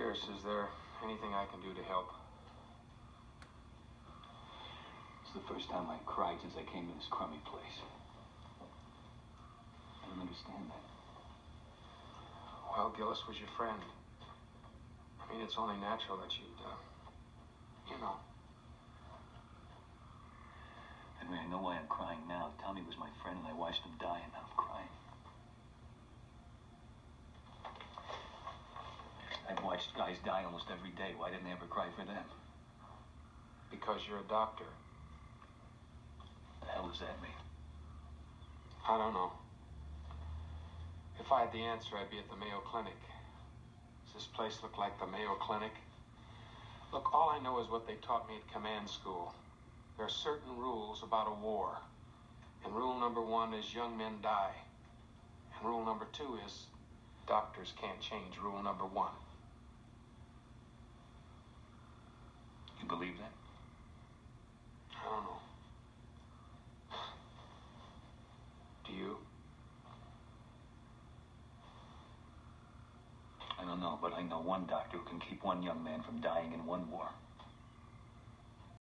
Pierce, is there anything I can do to help? It's the first time I've cried since I came to this crummy place. I don't understand that. Well, Gillis was your friend. I mean, it's only natural that you'd, uh, you know. Henry, I know why I'm crying now. Tommy was my friend and I watched him die and now I'm crying. Guys die almost every day. Why didn't they ever cry for them? Because you're a doctor. The hell does that mean? I don't know. If I had the answer, I'd be at the Mayo Clinic. Does this place look like the Mayo Clinic? Look, all I know is what they taught me at command school. There are certain rules about a war. And rule number one is young men die. And rule number two is doctors can't change rule number one. You believe that? I don't know. Do you? I don't know, but I know one doctor who can keep one young man from dying in one war.